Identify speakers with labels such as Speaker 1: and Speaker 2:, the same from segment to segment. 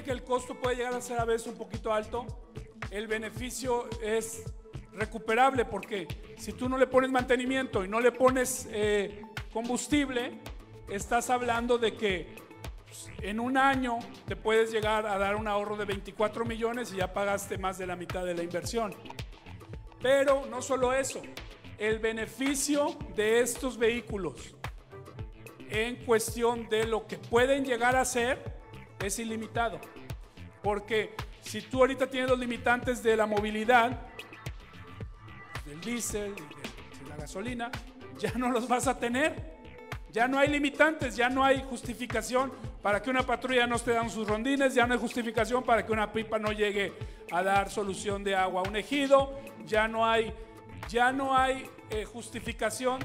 Speaker 1: que el costo puede llegar a ser a veces un poquito alto, el beneficio es recuperable porque si tú no le pones mantenimiento y no le pones eh, combustible, estás hablando de que pues, en un año te puedes llegar a dar un ahorro de 24 millones y ya pagaste más de la mitad de la inversión. Pero no solo eso, el beneficio de estos vehículos en cuestión de lo que pueden llegar a ser es ilimitado. Porque si tú ahorita tienes los limitantes de la movilidad, del diésel, de la gasolina, ya no los vas a tener. Ya no hay limitantes, ya no hay justificación para que una patrulla no esté dando sus rondines, ya no hay justificación para que una pipa no llegue a dar solución de agua a un ejido, ya no hay, ya no hay eh, justificación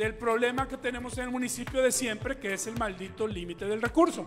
Speaker 1: del problema que tenemos en el municipio de siempre, que es el maldito límite del recurso.